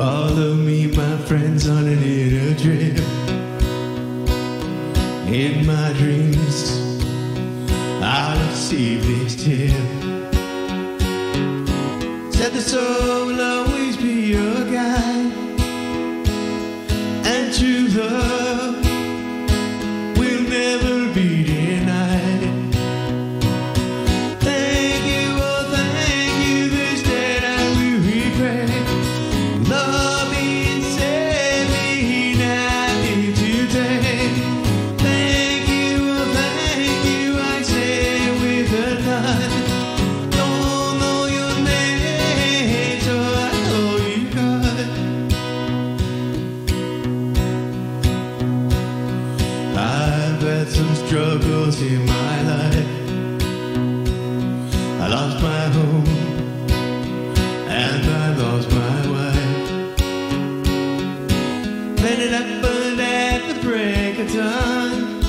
Follow me, my friends, on a little trip. In my dreams, I'll receive this tip. Said the soul will always be your guide, and to the my life. I lost my home and I lost my wife. Then it happened at the break of dawn.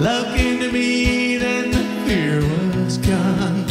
Love came to me, then the fear was gone.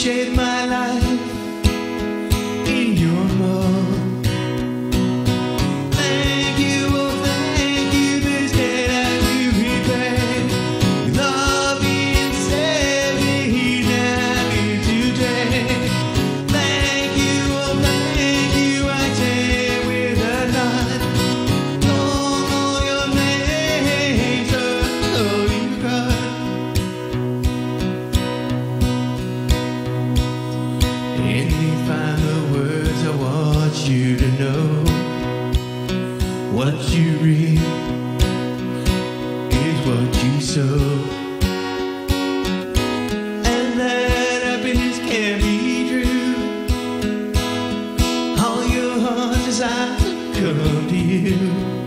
shade my What you reap is what you sow. And that happiness can be true. All your come to you.